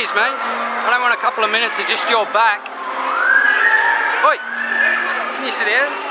Excuse me. I don't want a couple of minutes of just your back. Oi! Can you sit down?